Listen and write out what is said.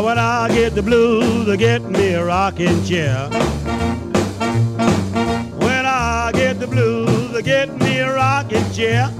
When I get the blues, they get me a rocking chair. When I get the blues, they get me a rocking chair.